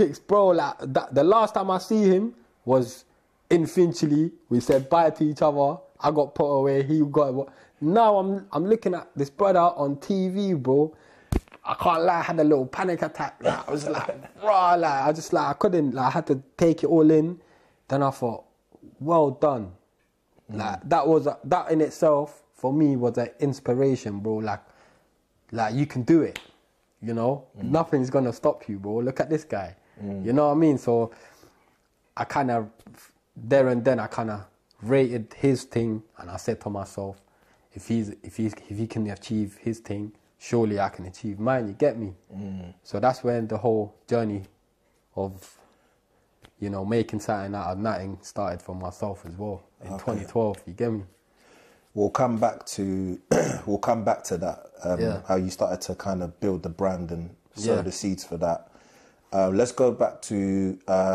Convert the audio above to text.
pics, bro. Like that, the last time I see him was in Finchley. We said bye to each other. I got put away. He got. Now I'm I'm looking at this brother on TV, bro. I can't lie, I had a little panic attack. Like, I was like, raw, like I just like I couldn't. Like I had to take it all in. Then I thought, well done. Mm. Like that was a, that in itself for me was an inspiration, bro. Like, like you can do it. You know, mm. nothing's gonna stop you, bro. Look at this guy. You know what I mean? So I kind of there and then I kind of rated his thing, and I said to myself, if he's if he's if he can achieve his thing, surely I can achieve mine. You get me? So that's when the whole journey of you know making something out of nothing started for myself as well in 2012. You get me? We'll come back to we'll come back to that. Um, Yeah. How you started to kind of build the brand and sow Yeah. the seeds for that. Uh, let's go back to uh,